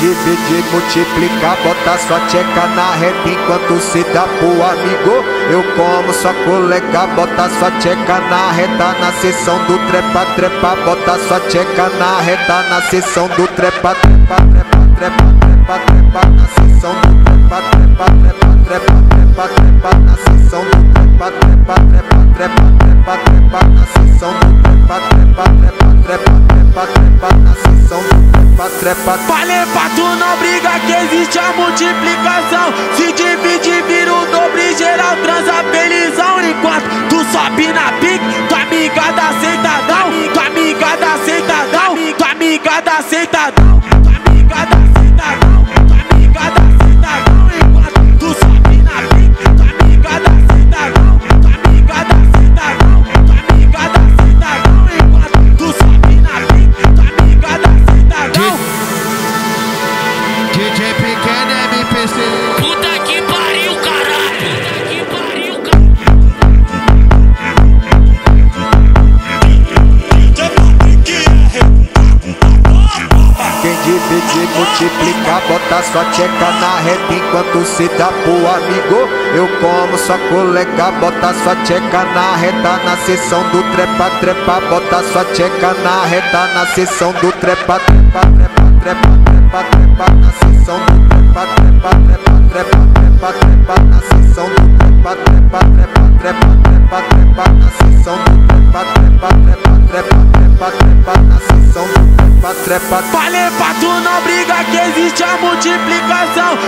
dividir, multiplicar, bota sua tcheca na reta enquanto se dá pro amigo. Eu como sua colega, bota sua tcheca na reta na sessão do trepa, trepa, bota sua tcheca na reta na sessão do trepa, trepa, trepa, trepa, trepa, trepa, na sessão do trepa, trepa, trepa, trepa, trepa, trepa, na sessão do trepa, trepa, trepa, trepa, trepa, trepa, na sessão do trepa, trepa, trepa, trepa, trepa, trepa, na sessão do trepa. Falei pra tu não briga que existe a multiplicação. Se divide, vira multiplicar, bota sua tcheca na reta enquanto se dá pro amigo. Eu como sua colega, bota sua tcheca na reta na sessão do trepa, trepa, bota sua tcheca na reta na sessão do trepa, trepa, trepa, trepa, trepa, trepa, na sessão do trepa, trepa, trepa, trepa, trepa, trepa, na sessão do trepa, trepa, trepa, trepa, trepa, trepa, na sessão do trepa, trepa, trepa, trepa, trepa, trepa, na sessão do trepa, trepa. Pra tu não briga que existe a multiplicação.